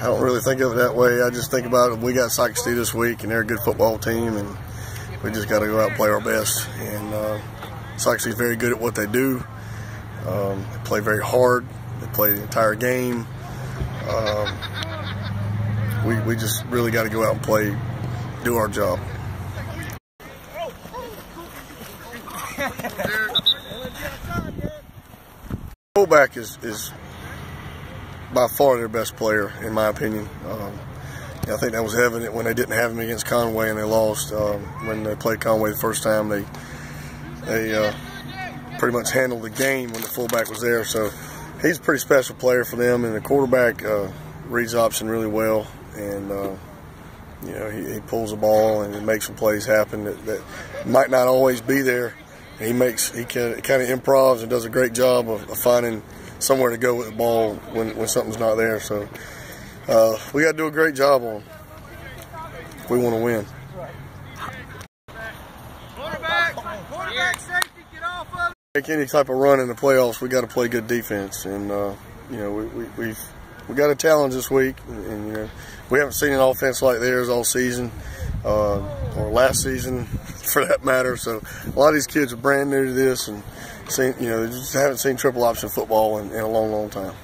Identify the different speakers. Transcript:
Speaker 1: I don't really think of it that way. I just think about it. We got Socastee this week, and they're a good football team, and we just got to go out and play our best. And uh, City's very good at what they do. Um, they play very hard. They play the entire game. Um, we, we just really got to go out and play, do our job. Fullback is, is by far their best player, in my opinion. Um, I think that was evident when they didn't have him against Conway and they lost. Um, when they played Conway the first time, they they uh, pretty much handled the game when the fullback was there. So he's a pretty special player for them, and the quarterback uh, reads option really well, and uh, you know he, he, pulls the ball and makes some plays happen that, that might not always be there. He makes he can, kind of improvs and does a great job of, of finding somewhere to go with the ball when, when something's not there. So uh, we got to do a great job on if we want to win. Make any type of run in the playoffs, we got to play good defense, and uh, you know we, we, we've we got a challenge this week, and, and, you know we haven't seen an offense like theirs all season, uh, or last season, for that matter. So a lot of these kids are brand new to this, and seen, you know, just haven't seen triple option football in, in a long, long time.